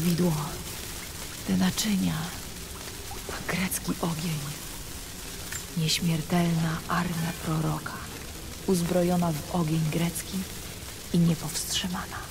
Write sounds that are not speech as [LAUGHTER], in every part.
malowidło. Te naczynia. A grecki ogień. Nieśmiertelna armia proroka. Uzbrojona w ogień grecki i niepowstrzymana.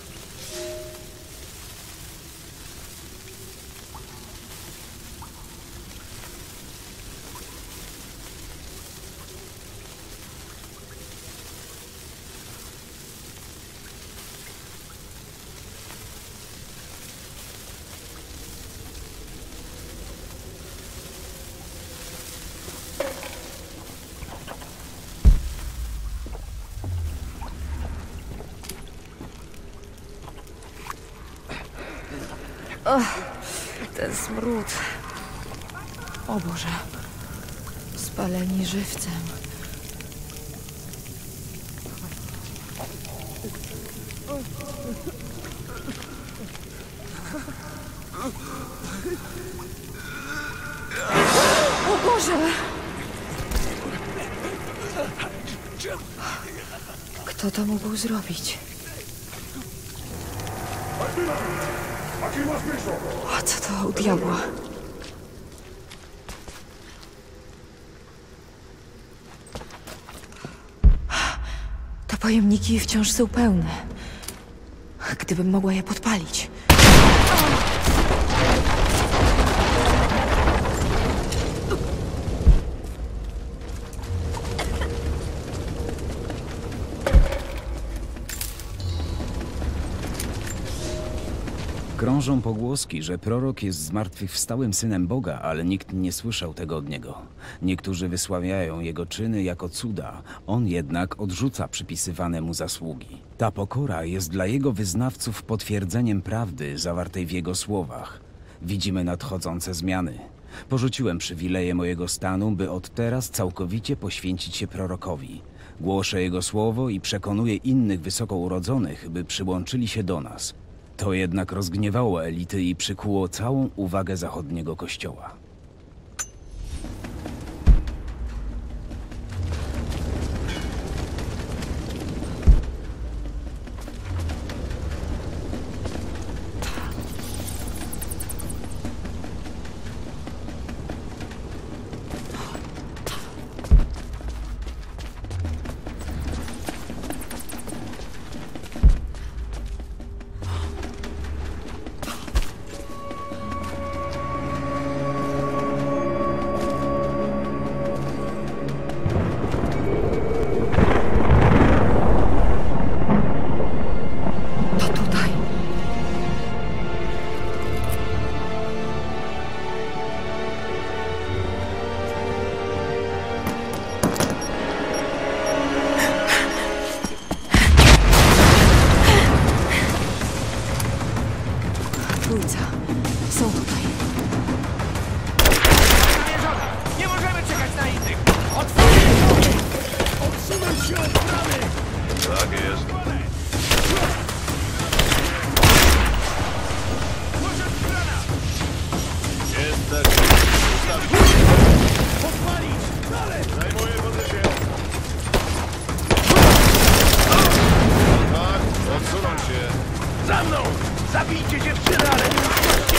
Ten smród. O Boże. Spaleni żywcem. O Boże! Kto to mógł zrobić? O, co to u diabła? Pojemniki wciąż są pełne. Gdybym mogła je podpalić. Krążą pogłoski, że prorok jest zmartwychwstałym synem Boga, ale nikt nie słyszał tego od niego. Niektórzy wysławiają jego czyny jako cuda, on jednak odrzuca przypisywane mu zasługi. Ta pokora jest dla jego wyznawców potwierdzeniem prawdy zawartej w jego słowach. Widzimy nadchodzące zmiany. Porzuciłem przywileje mojego stanu, by od teraz całkowicie poświęcić się prorokowi. Głoszę jego słowo i przekonuję innych wysoko urodzonych, by przyłączyli się do nas. To jednak rozgniewało elity i przykuło całą uwagę zachodniego kościoła. Trójca. Są tutaj. Nie możemy czekać na innych! Tak jest. Jest też. Podpalić! Dalej! Zajmuję pozycję. Tak, odsunąć się. Za mną! Zabijcie dziewczynę, ale nie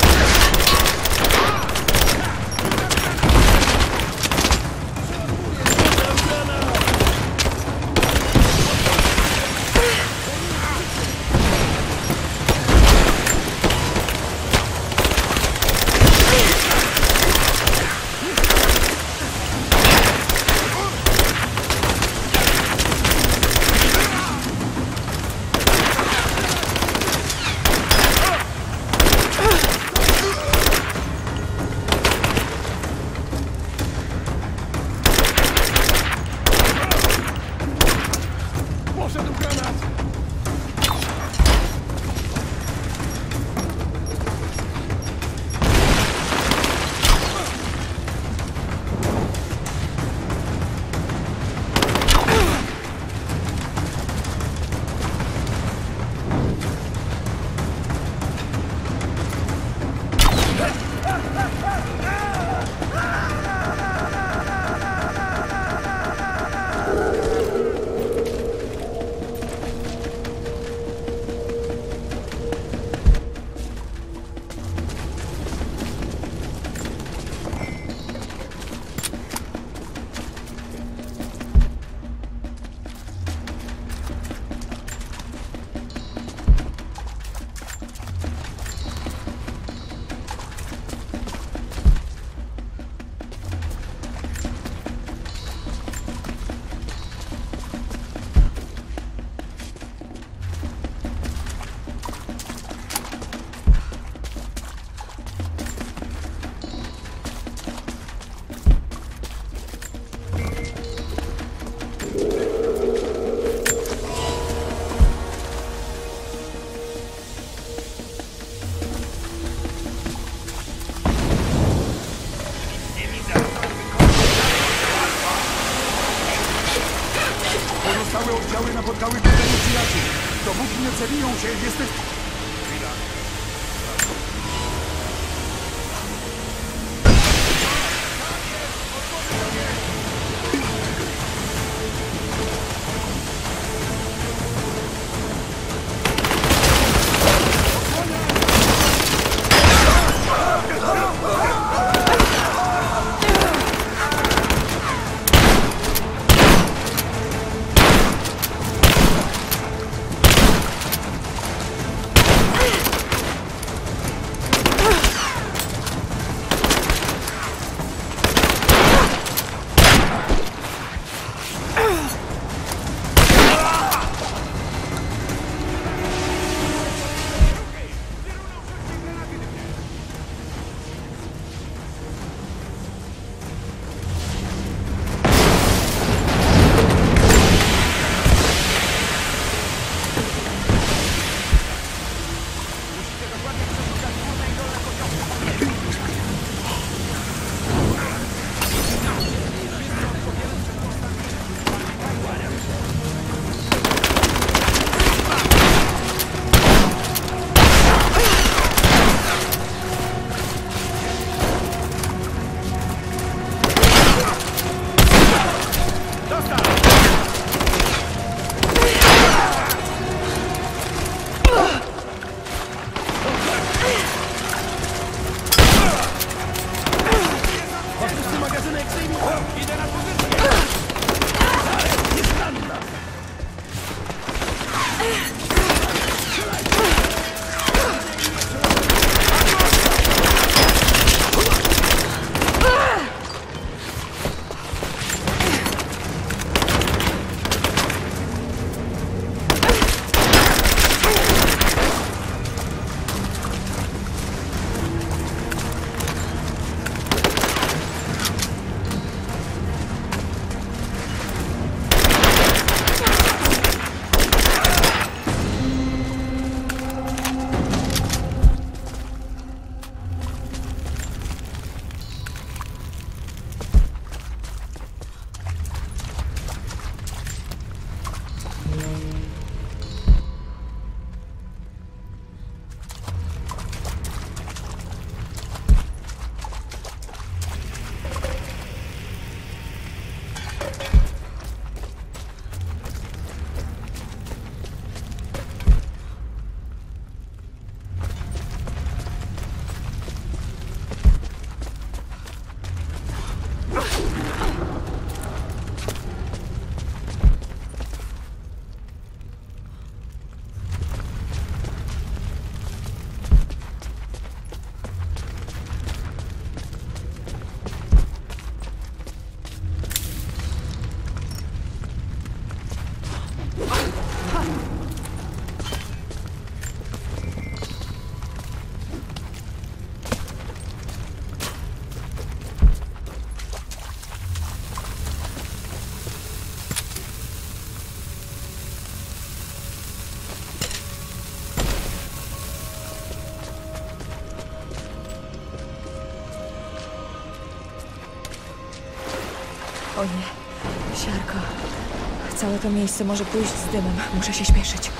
to miejsce może pójść z dymem. Muszę się śpieszyć.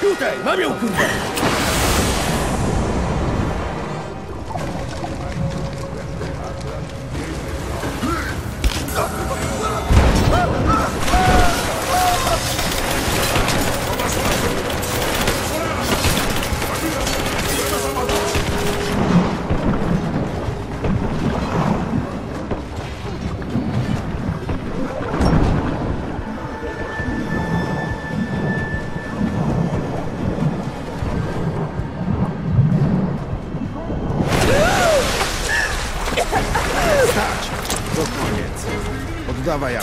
Tutaj, mam ją, kurwa! da war ja.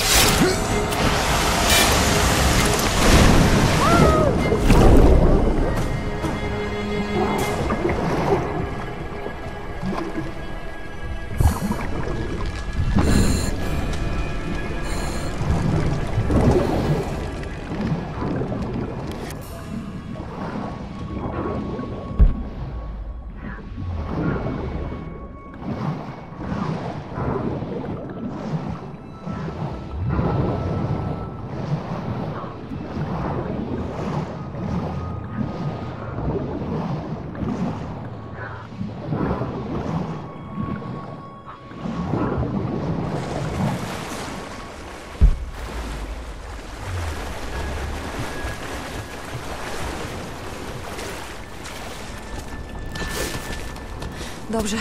Dobrze,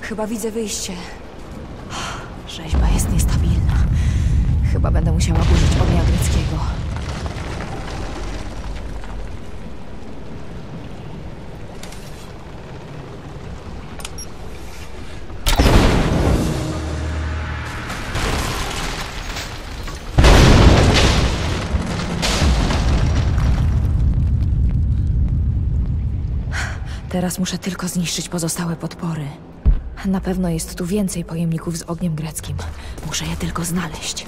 chyba widzę wyjście. Rzeźba jest niestabilna. Chyba będę musiała Teraz muszę tylko zniszczyć pozostałe podpory. Na pewno jest tu więcej pojemników z ogniem greckim. Muszę je tylko znaleźć.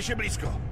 máš je blízko.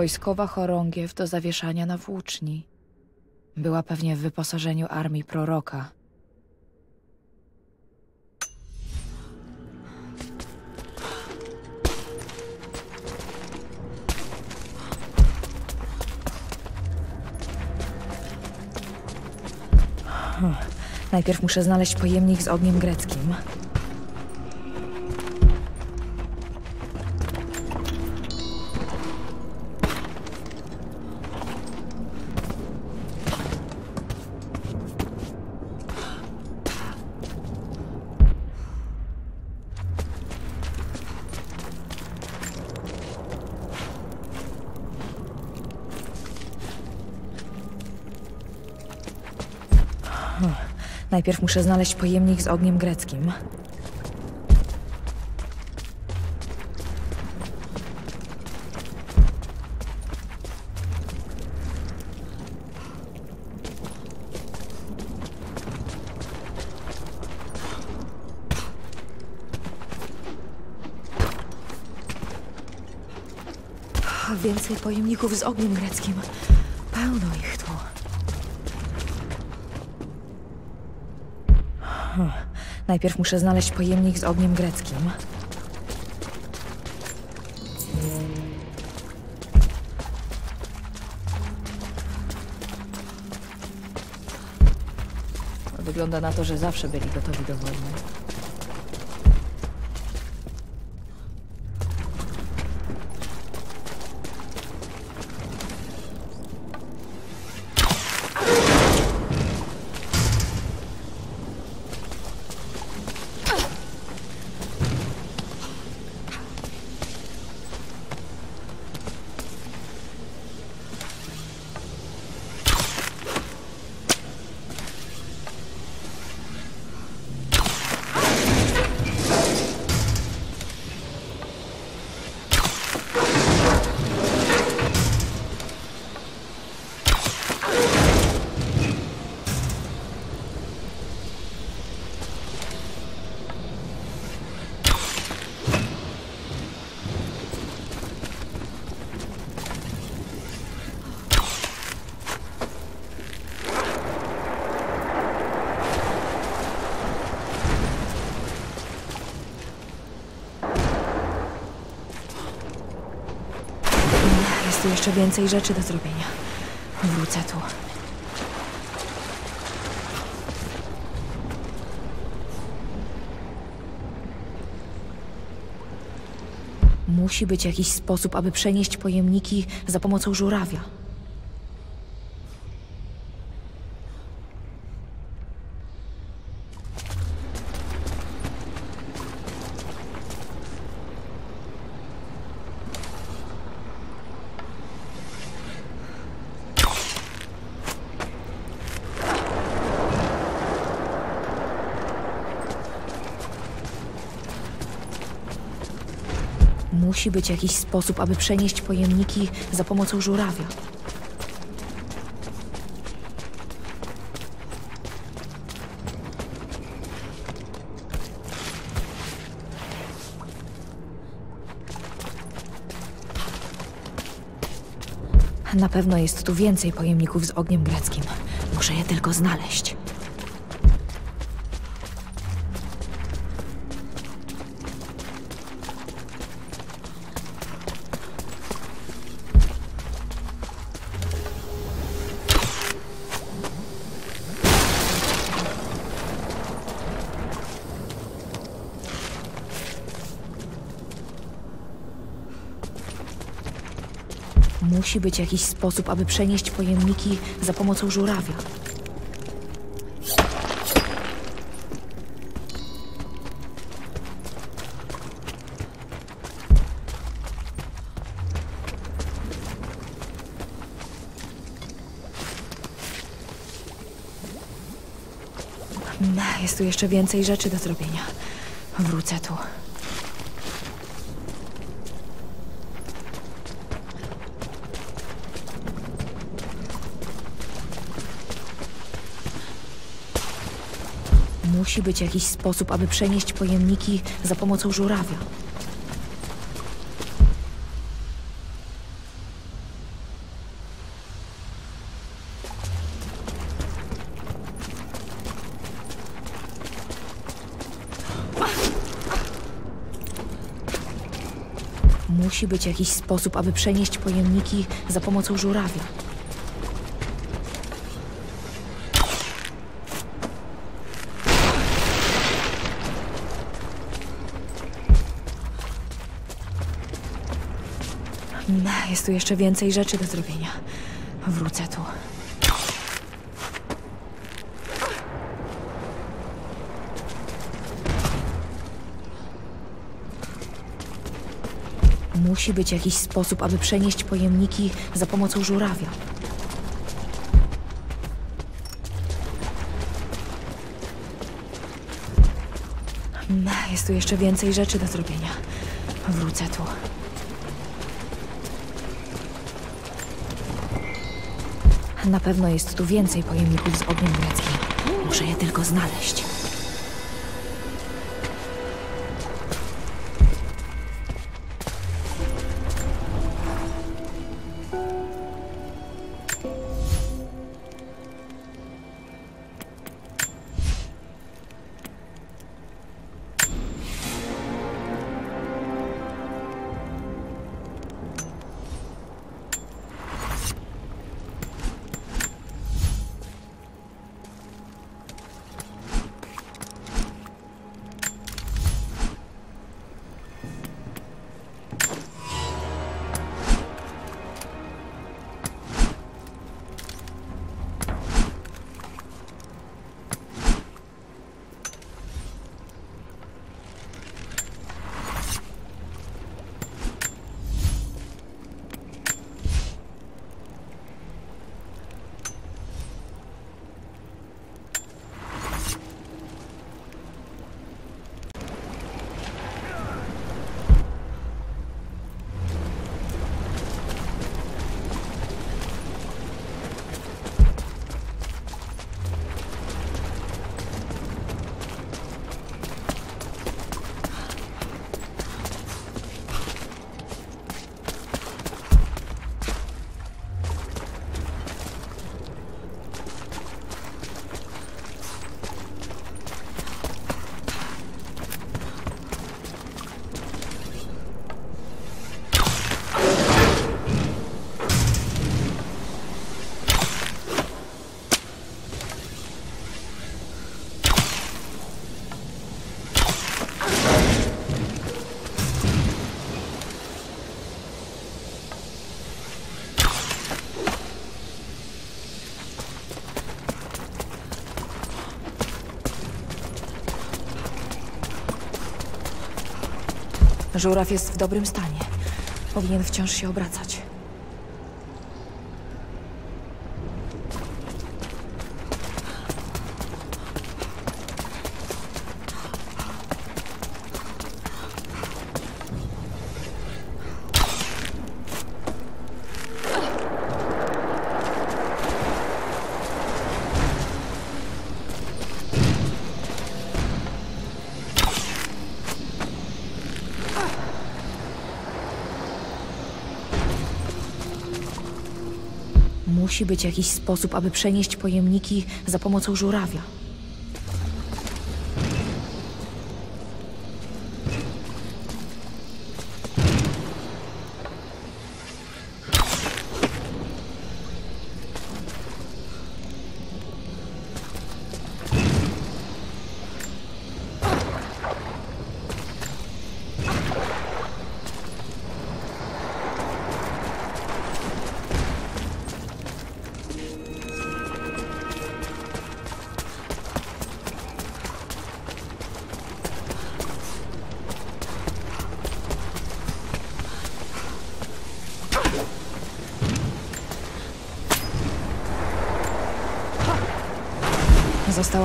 Wojskowa chorągiew do zawieszania na włóczni. Była pewnie w wyposażeniu armii proroka. Najpierw muszę znaleźć pojemnik z ogniem greckim. Najpierw muszę znaleźć pojemnik z ogniem greckim. Więcej pojemników z ogniem greckim. Pełno ich tu. Najpierw muszę znaleźć pojemnik z ogniem greckim. Wygląda na to, że zawsze byli gotowi do wojny. Jeszcze więcej rzeczy do zrobienia. Wrócę tu. Musi być jakiś sposób, aby przenieść pojemniki za pomocą żurawia. Musi być jakiś sposób, aby przenieść pojemniki za pomocą żurawia. Na pewno jest tu więcej pojemników z ogniem greckim. Muszę je tylko znaleźć. Być jakiś sposób, aby przenieść pojemniki za pomocą żurawia. Jest tu jeszcze więcej rzeczy do zrobienia. Wrócę tu. Musi być jakiś sposób, aby przenieść pojemniki za pomocą żurawia. Musi być jakiś sposób, aby przenieść pojemniki za pomocą żurawia. Jest tu jeszcze więcej rzeczy do zrobienia. Wrócę tu. Musi być jakiś sposób, aby przenieść pojemniki za pomocą żurawia. Jest tu jeszcze więcej rzeczy do zrobienia. Wrócę tu. Na pewno jest tu więcej pojemników z ogniem. Muszę je tylko znaleźć. Żuraw jest w dobrym stanie. Powinien wciąż się obracać. Musi być jakiś sposób, aby przenieść pojemniki za pomocą żurawia.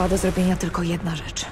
Do zrobienia tylko jedna rzecz.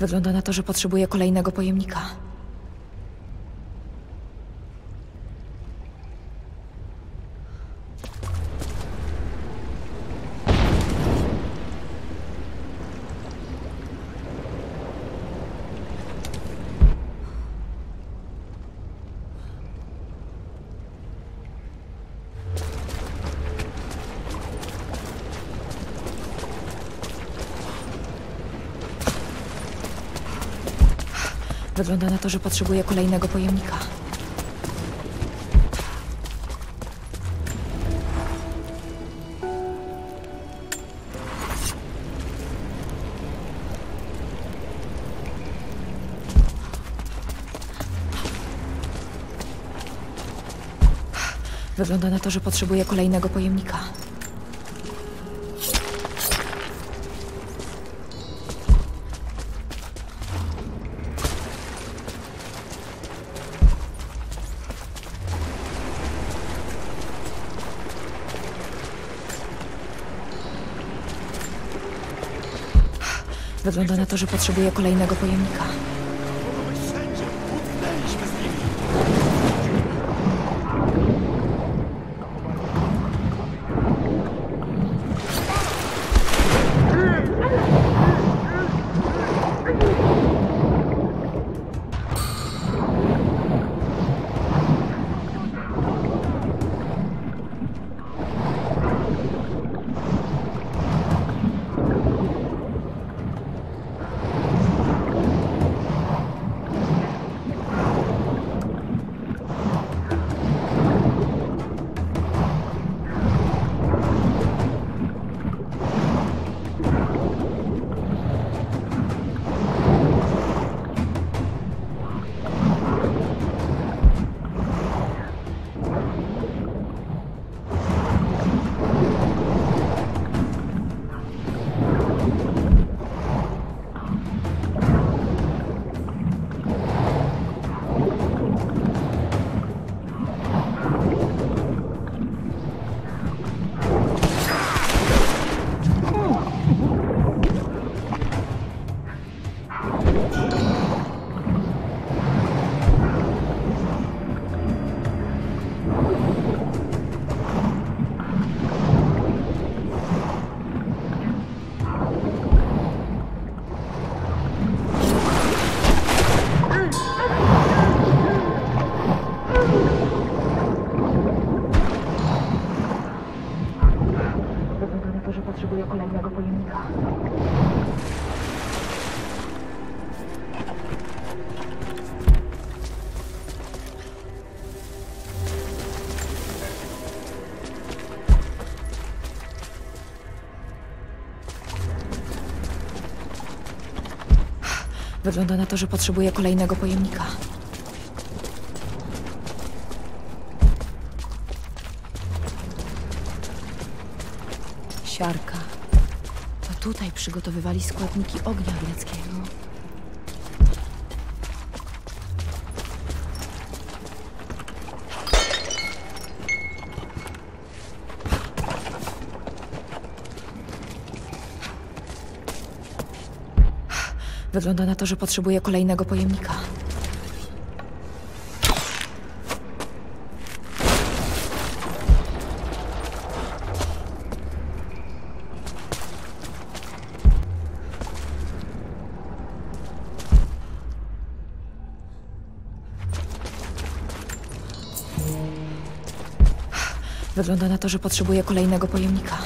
Wygląda na to, że potrzebuje kolejnego pojemnika. Wygląda na to, że potrzebuje kolejnego pojemnika. Wygląda na to, że potrzebuje kolejnego pojemnika. Wygląda na to, że potrzebuje kolejnego pojemnika. Wygląda na to, że potrzebuję kolejnego pojemnika. Siarka. To tutaj przygotowywali składniki ognia greckiego. Wygląda na to, że potrzebuję kolejnego pojemnika. Wygląda na to, że potrzebuję kolejnego pojemnika.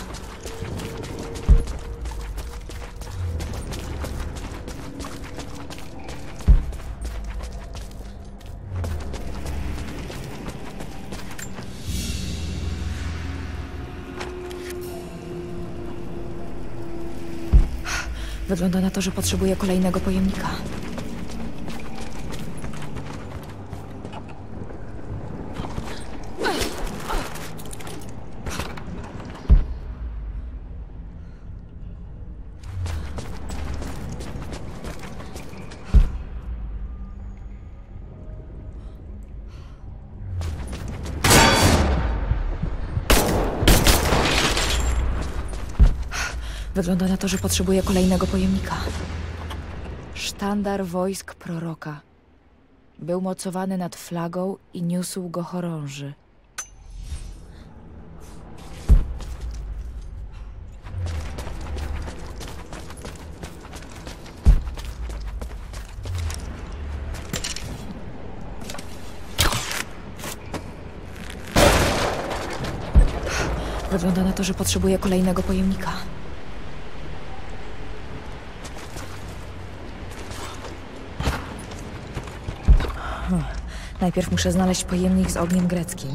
Wygląda na to, że potrzebuję kolejnego pojemnika. Wygląda na to, że potrzebuję kolejnego pojemnika. Sztandar wojsk proroka. Był mocowany nad flagą i niósł go chorąży. Wygląda na to, że potrzebuję kolejnego pojemnika. Najpierw muszę znaleźć pojemnik z ogniem greckim.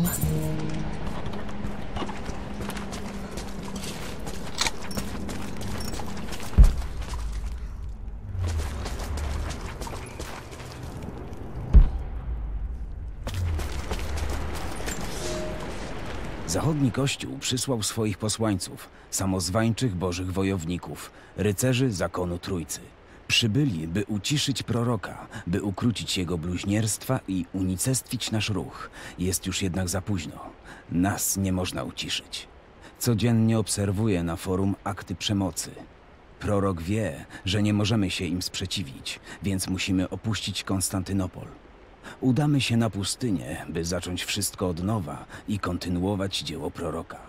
Zachodni Kościół przysłał swoich posłańców, samozwańczych bożych wojowników, rycerzy zakonu Trójcy. Przybyli, by uciszyć proroka, by ukrócić jego bluźnierstwa i unicestwić nasz ruch. Jest już jednak za późno. Nas nie można uciszyć. Codziennie obserwuję na forum akty przemocy. Prorok wie, że nie możemy się im sprzeciwić, więc musimy opuścić Konstantynopol. Udamy się na pustynię, by zacząć wszystko od nowa i kontynuować dzieło proroka.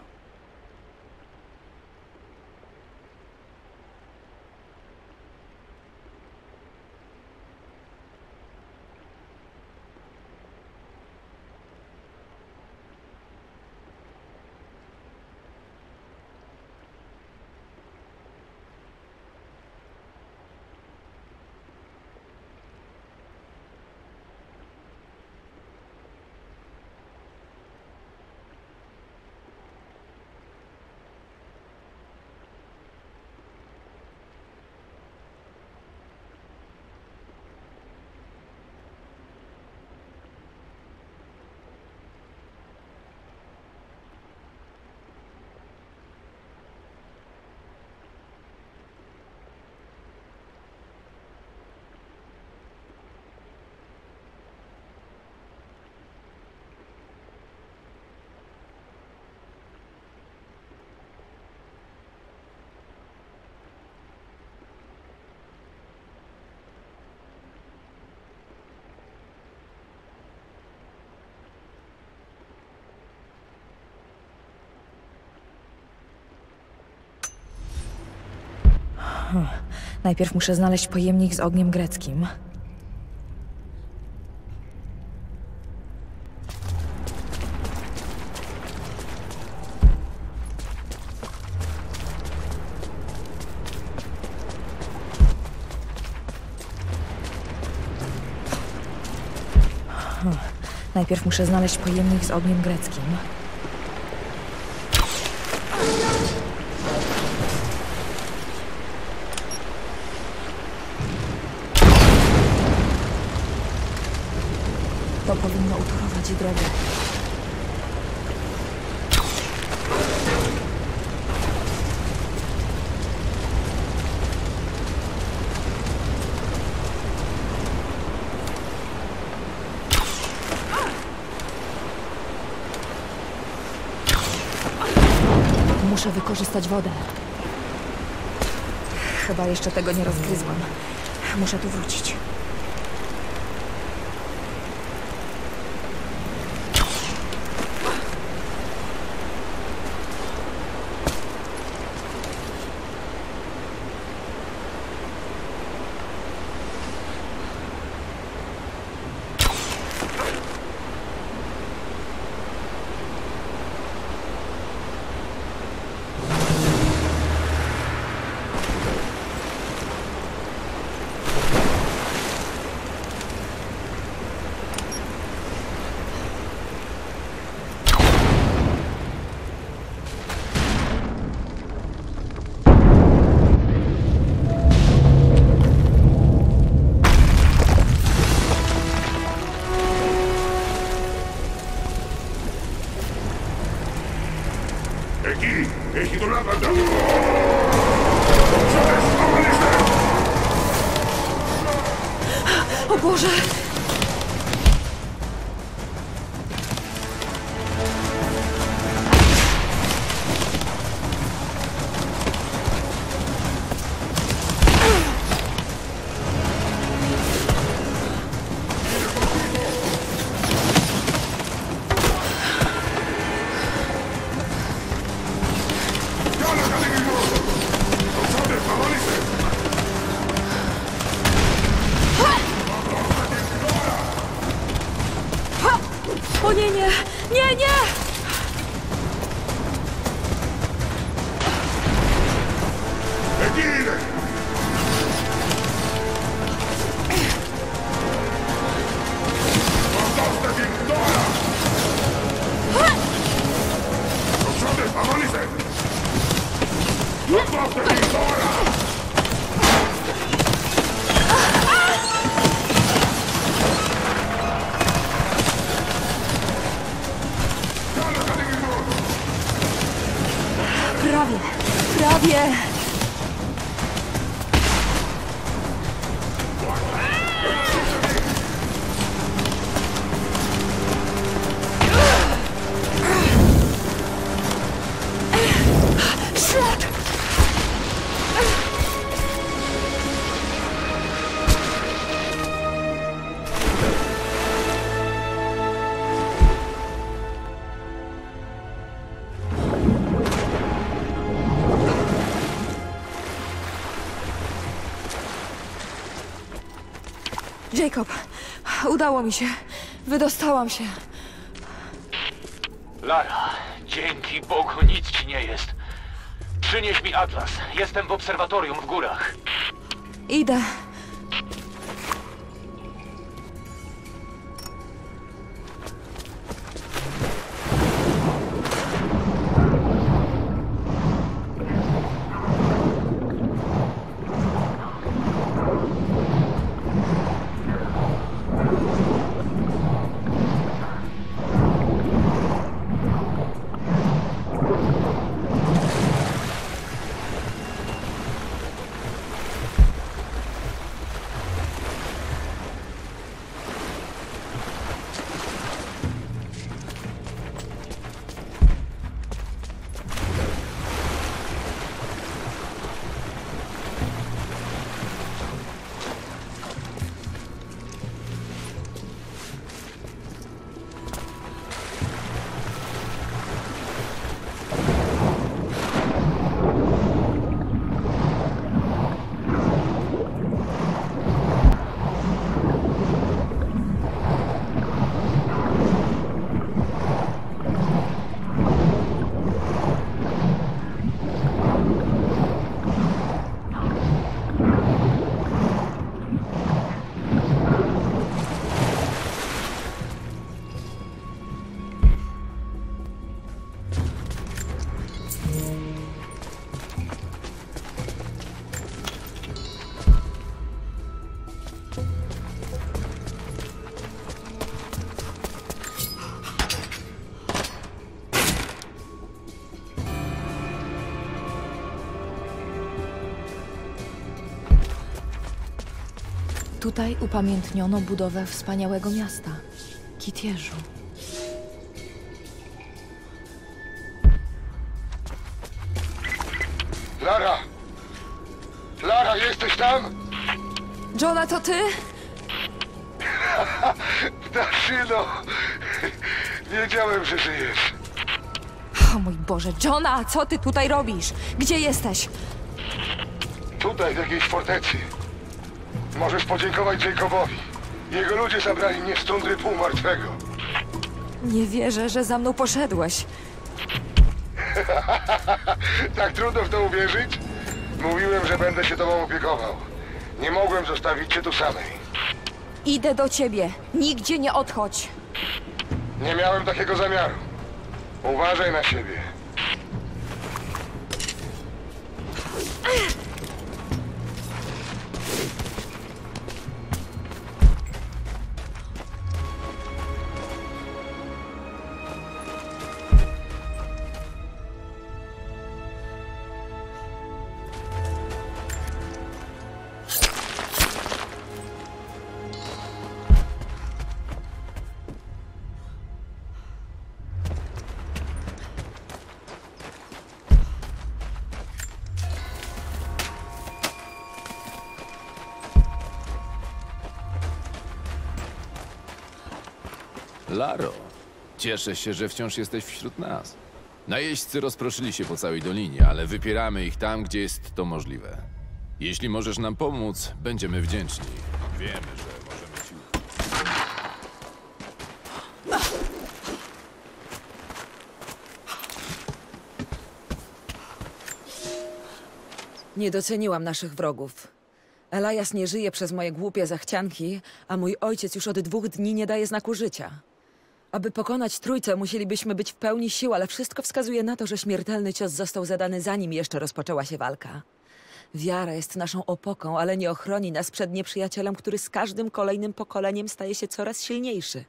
Hmm. Najpierw muszę znaleźć pojemnik z ogniem greckim. Hmm. Najpierw muszę znaleźć pojemnik z ogniem greckim. Drogę. Muszę wykorzystać wodę. Chyba jeszcze tego nie rozgryzłam. Muszę tu wrócić. Jacob, udało mi się. Wydostałam się. Lara, dzięki Bogu nic ci nie jest. Przynieś mi atlas. Jestem w obserwatorium w górach. Idę. Tutaj upamiętniono budowę wspaniałego miasta Kitierzu. Lara! Lara, jesteś tam? Johna, to ty? [LAUGHS] Ptaszyno! Wiedziałem, że żyjesz. O mój Boże, Johna, co ty tutaj robisz? Gdzie jesteś? Tutaj, w jakiejś fortecy. Możesz podziękować Jacobowi. Jego ludzie zabrali mnie z tundry półmartwego. Nie wierzę, że za mną poszedłeś. [LAUGHS] Tak trudno w to uwierzyć? Mówiłem, że będę się tobą opiekował. Nie mogłem zostawić cię tu samej. Idę do ciebie. Nigdzie nie odchodź. Nie miałem takiego zamiaru. Uważaj na siebie. Laro, cieszę się, że wciąż jesteś wśród nas. Najeźdźcy rozproszyli się po całej dolinie, ale wypieramy ich tam, gdzie jest to możliwe. Jeśli możesz nam pomóc, będziemy wdzięczni. Wiemy, że możemy ci. Nie doceniłam naszych wrogów. Elias nie żyje przez moje głupie zachcianki, a mój ojciec już od dwóch dni nie daje znaku życia. Aby pokonać trójcę, musielibyśmy być w pełni sił, ale wszystko wskazuje na to, że śmiertelny cios został zadany zanim jeszcze rozpoczęła się walka. Wiara jest naszą opoką, ale nie ochroni nas przed nieprzyjacielem, który z każdym kolejnym pokoleniem staje się coraz silniejszy.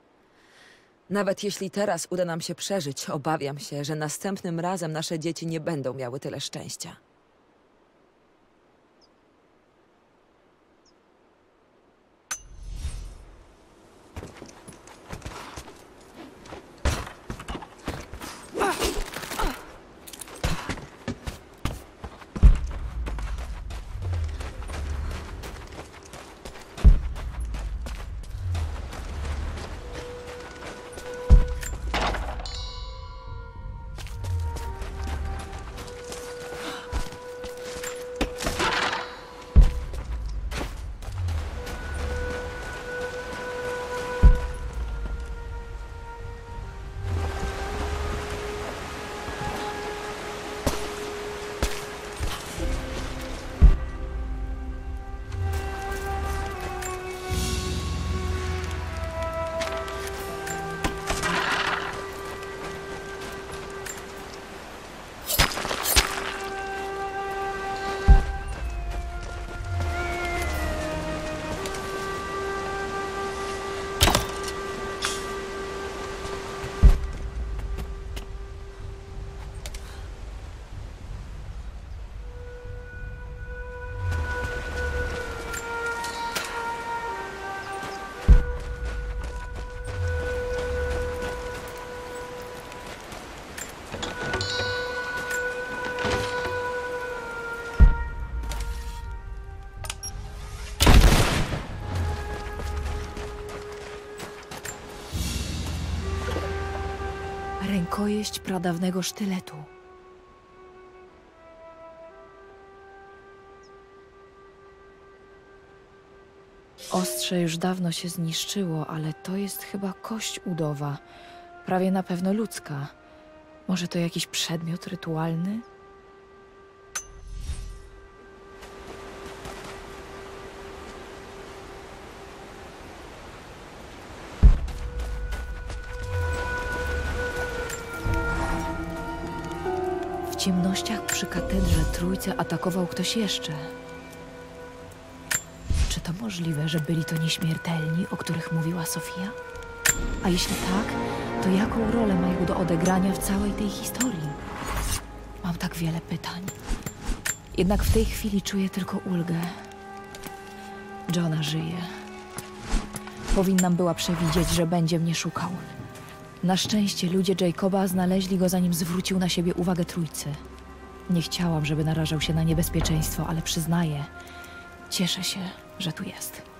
Nawet jeśli teraz uda nam się przeżyć, obawiam się, że następnym razem nasze dzieci nie będą miały tyle szczęścia. Rękojeść pradawnego sztyletu. Ostrze już dawno się zniszczyło, ale to jest chyba kość udowa. Prawie na pewno ludzka. Może to jakiś przedmiot rytualny? Ciemnościach przy katedrze trójce atakował ktoś jeszcze. Czy to możliwe, że byli to nieśmiertelni, o których mówiła Sofia? A jeśli tak, to jaką rolę mają do odegrania w całej tej historii? Mam tak wiele pytań. Jednak w tej chwili czuję tylko ulgę. Johna żyje. Powinnam była przewidzieć, że będzie mnie szukał. Na szczęście ludzie Jacoba znaleźli go, zanim zwrócił na siebie uwagę trójcy. Nie chciałam, żeby narażał się na niebezpieczeństwo, ale przyznaję, cieszę się, że tu jest.